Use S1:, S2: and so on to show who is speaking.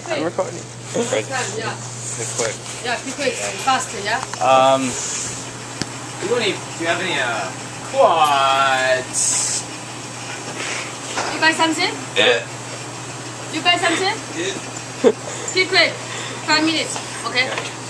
S1: quick,
S2: I'm recording.
S1: Quick yeah.
S3: Quick.
S1: Yeah, quick, quick. Faster, yeah?
S3: Um, do you, any, do you have any uh, quads?
S1: You buy something?
S3: Yeah.
S1: You buy something?
S3: Yeah.
S1: Quick, quick. Five minutes, okay? Too.